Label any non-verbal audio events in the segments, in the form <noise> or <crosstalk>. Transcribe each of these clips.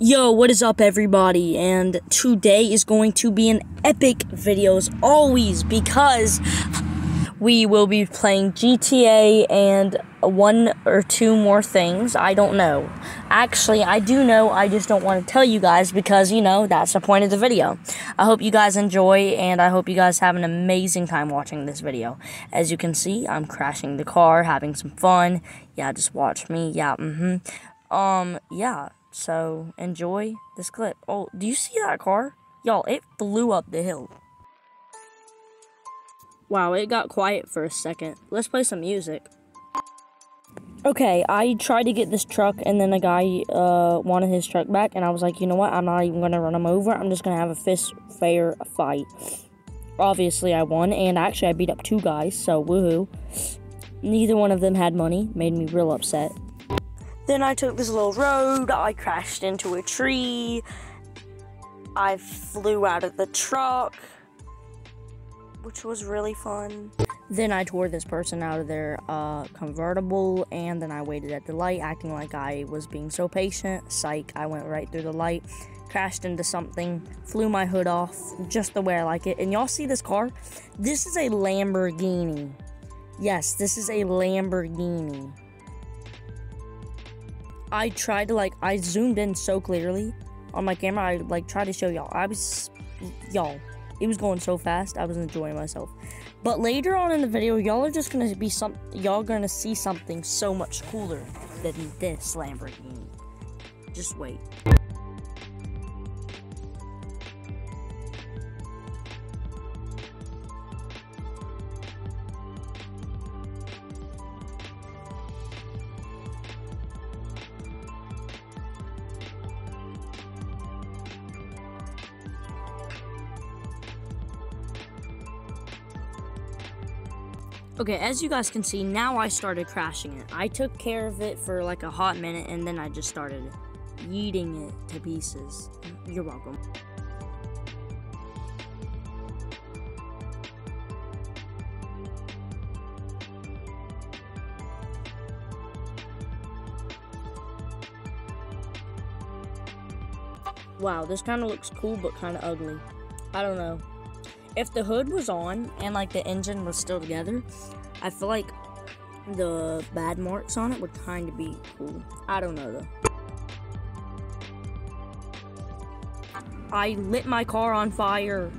Yo, what is up everybody? And today is going to be an epic video as always because we will be playing GTA and one or two more things. I don't know. Actually, I do know. I just don't want to tell you guys because, you know, that's the point of the video. I hope you guys enjoy and I hope you guys have an amazing time watching this video. As you can see, I'm crashing the car, having some fun. Yeah, just watch me. Yeah, mm-hmm. Um, yeah. So enjoy this clip. Oh, do you see that car? Y'all, it flew up the hill. Wow, it got quiet for a second. Let's play some music. Okay, I tried to get this truck, and then a guy uh, wanted his truck back, and I was like, you know what? I'm not even gonna run him over. I'm just gonna have a fist fair fight. Obviously, I won, and actually, I beat up two guys, so woohoo. Neither one of them had money, made me real upset. Then I took this little road, I crashed into a tree, I flew out of the truck, which was really fun. Then I tore this person out of their uh, convertible, and then I waited at the light, acting like I was being so patient. Psych, I went right through the light, crashed into something, flew my hood off, just the way I like it. And y'all see this car? This is a Lamborghini. Yes, this is a Lamborghini. I tried to like I zoomed in so clearly on my camera. I like tried to show y'all. I was y'all. It was going so fast. I was enjoying myself. But later on in the video, y'all are just gonna be some. Y'all gonna see something so much cooler than this Lamborghini. Just wait. Okay, as you guys can see, now I started crashing it. I took care of it for like a hot minute and then I just started yeeting it to pieces. You're welcome. Wow, this kind of looks cool but kind of ugly. I don't know if the hood was on and like the engine was still together, I feel like the bad marks on it would kind of be cool. I don't know though. I lit my car on fire.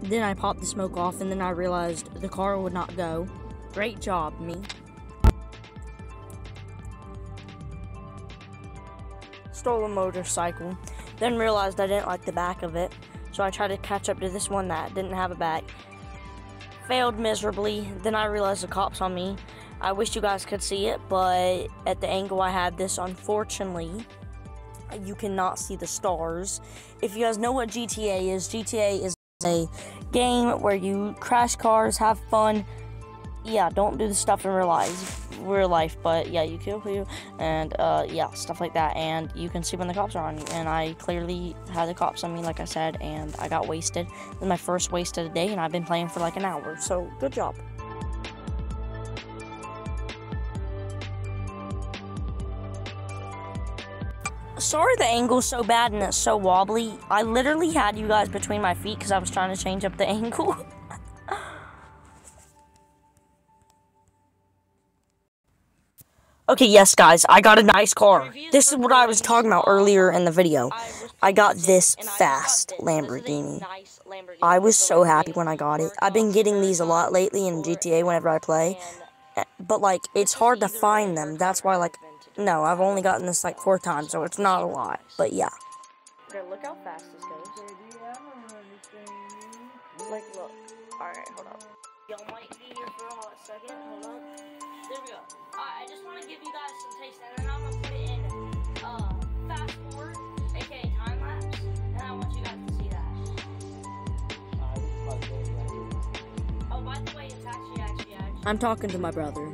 Then I popped the smoke off and then I realized the car would not go. Great job, me. Stole a motorcycle. Then realized I didn't like the back of it, so I tried to catch up to this one that didn't have a back. Failed miserably. Then I realized the cops on me. I wish you guys could see it, but at the angle I had this, unfortunately, you cannot see the stars. If you guys know what GTA is, GTA is a game where you crash cars, have fun. Yeah, don't do the stuff in real life real life, but yeah, you kill you, and uh, yeah, stuff like that. And you can see when the cops are on you. And I clearly had the cops on me, like I said, and I got wasted. This is my first wasted a day, and I've been playing for like an hour. So good job. Sorry the angle's so bad and it's so wobbly. I literally had you guys between my feet because I was trying to change up the <laughs> angle. Okay, yes, guys, I got a nice car. This is what I was talking about earlier in the video. I got this fast Lamborghini. I was so happy when I got it. I've been getting these a lot lately in GTA whenever I play. Eh, but, like, it's hard to find them. That's why, like, no, I've only gotten this, like, four times, so it's not a lot. But, yeah. Okay, look how fast this goes. Like, look. Alright, hold up. Y'all might be here for a hot second. Hold up. There we go. I just want to give you guys some taste, and then I'm gonna put it in uh, fast forward, aka time lapse, and I want you guys to see that. Oh, by the way, it's actually, actually, actually. I'm talking to my brother.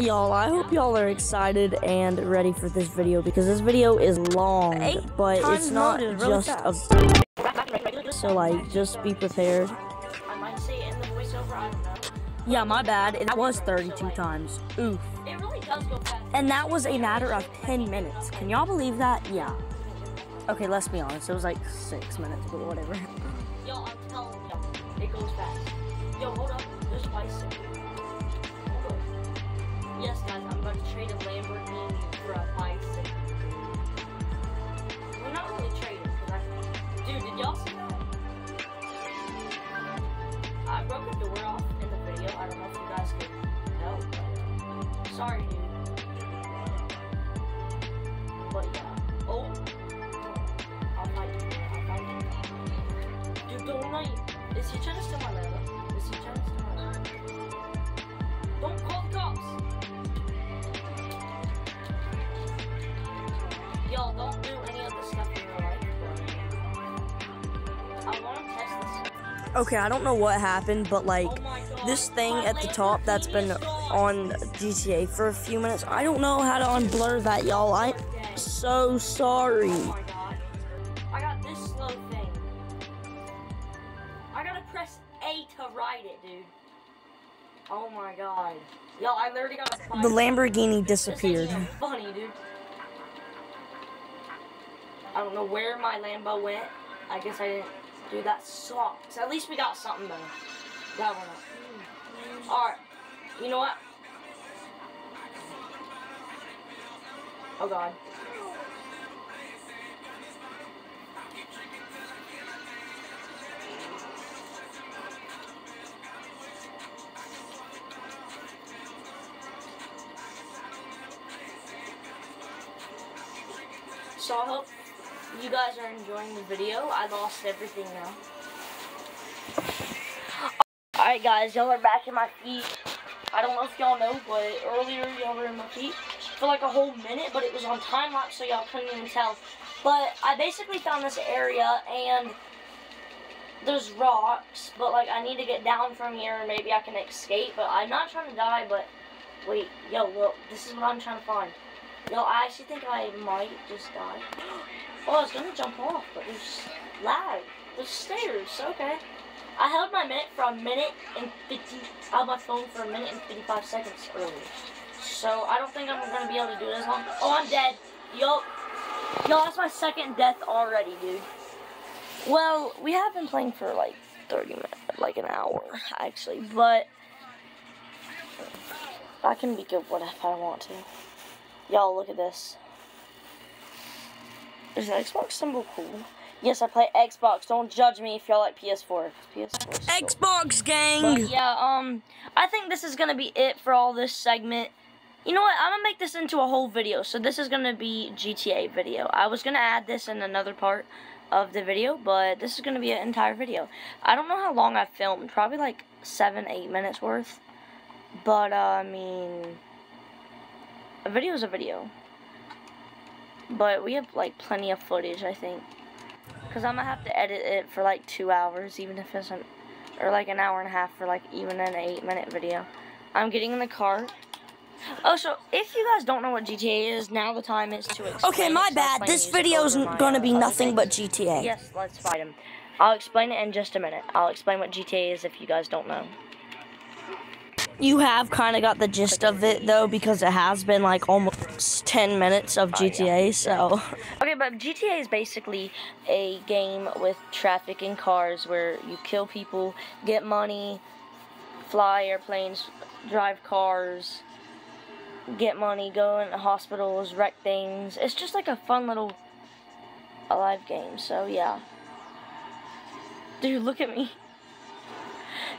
Y'all, I hope y'all are excited and ready for this video because this video is long, Eight but it's not loaded really just a so like just be prepared. I might say it in the voiceover, I don't know. Yeah, my bad. It was 32 times. Oof. It really does go fast. And that was a matter of 10 minutes. Can y'all believe that? Yeah. Okay, let's be honest. It was like six minutes, but whatever. Yo, I'm telling you, it goes fast. Yo, hold up. There's bicycle. Yes, guys, I'm about to trade a Lamborghini for a bicycle. We're not really trading, because I... Dude, did y'all see that? I broke a door off in the video. I don't know if you guys could tell, but... Sorry, dude. But yeah. Oh. I'll fight you. I'll fight you. Dude, don't run. Is he trying to steal my Lambo? Okay, I don't know what happened, but like this thing at the top that's been on GTA for a few minutes. I don't know how to unblur that, y'all. I'm so sorry. Oh my god. I got this slow thing. I gotta press A to ride it, dude. Oh my god. Yo, I literally got The Lamborghini disappeared. funny, dude. I don't know where my Lambo went. I guess I didn't do that sucks. At least we got something though. That one up. Alright. You know what? Oh god. I hope you guys are enjoying the video. I lost everything now. Alright guys, y'all are back in my feet. I don't know if y'all know, but earlier y'all were in my feet for like a whole minute, but it was on time lapse so y'all couldn't even tell. But I basically found this area and there's rocks, but like I need to get down from here and maybe I can escape, but I'm not trying to die, but wait, yo, look, this is what I'm trying to find. Yo, I actually think I might just die. <gasps> Oh, I was gonna jump off, but there's lag. There's stairs, okay. I held my minute for a minute and 50, I held my phone for a minute and 55 seconds earlier. So I don't think I'm gonna be able to do this long. Oh, I'm dead. Yo, yo, that's my second death already, dude. Well, we have been playing for like 30 minutes, like an hour, actually, but I can be good what if I want to. Y'all, look at this. Is the Xbox symbol cool? Yes, I play Xbox. Don't judge me if y'all like PS4. PS4. is so- Xbox gang. But yeah, um, I think this is gonna be it for all this segment. You know what? I'm gonna make this into a whole video. So this is gonna be GTA video. I was gonna add this in another part of the video, but this is gonna be an entire video. I don't know how long I filmed. Probably like seven, eight minutes worth. But uh, I mean, a video is a video. But we have like plenty of footage, I think. Cause I'm gonna have to edit it for like two hours, even if it's an, or like an hour and a half for like even an eight minute video. I'm getting in the car. Oh, so if you guys don't know what GTA is, now the time is to explain. Okay, my bad. This video's over my, gonna uh, be nothing but. GTA. Yes, let's fight him. I'll explain it in just a minute. I'll explain what GTA is if you guys don't know. You have kind of got the gist of it though, because it has been like almost 10 minutes of Oh, yeah. GTA. So Okay, but GTA is basically a game with traffic and cars where you kill people, get money, fly airplanes, drive cars, get money, go into hospitals, wreck things. It's just like a fun little alive game. So yeah. Dude, look at me.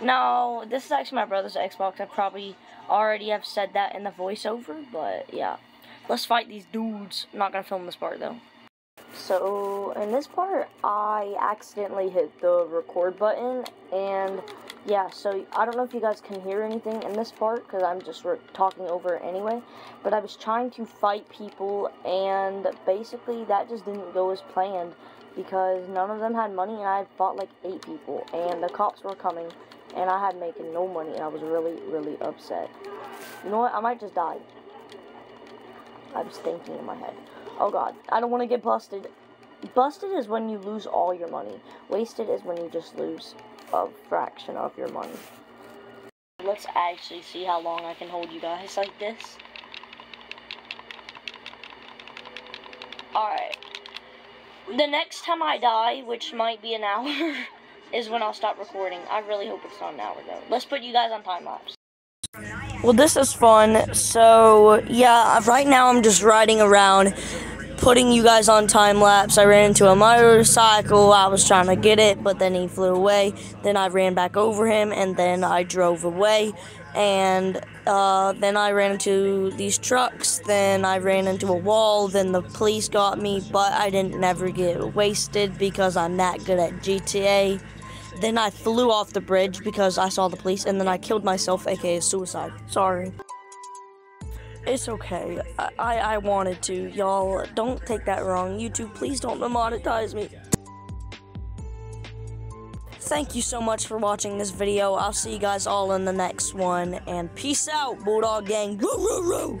No, this is actually my brother's Xbox. I probably already have said that in the voiceover, but yeah. Let's fight these dudes. I'm not gonna film this part though. So in this part, I accidentally hit the record button, and yeah. So I don't know if you guys can hear anything in this part because I'm just talking over it anyway. But I was trying to fight people, and basically that just didn't go as planned because none of them had money, and I fought like eight people, and the cops were coming, and I had making no money, and I was really, really upset. You know what? I might just die. I was thinking in my head. Oh god, I don't want to get busted. Busted is when you lose all your money. Wasted is when you just lose a fraction of your money. Let's actually see how long I can hold you guys like this. Alright. The next time I die, which might be an hour, <laughs> is when I'll stop recording. I really hope it's not an hour though. Let's put you guys on time lapse. Well, this is fun. So, yeah, right now I'm just riding around putting you guys on time lapse. I ran into a motorcycle. I was trying to get it, but then he flew away. Then I ran back over him, and then I drove away. And uh, then I ran into these trucks. Then I ran into a wall. Then the police got me, but I didn't never get wasted because I'm that good at GTA. Then I flew off the bridge because I saw the police, and then I killed myself, aka suicide. Sorry. It's okay. I, I, I wanted to. Y'all, don't take that wrong. YouTube, please don't monetize me. Thank you so much for watching this video. I'll see you guys all in the next one. And peace out, Bulldog Gang. Woo, woo, woo.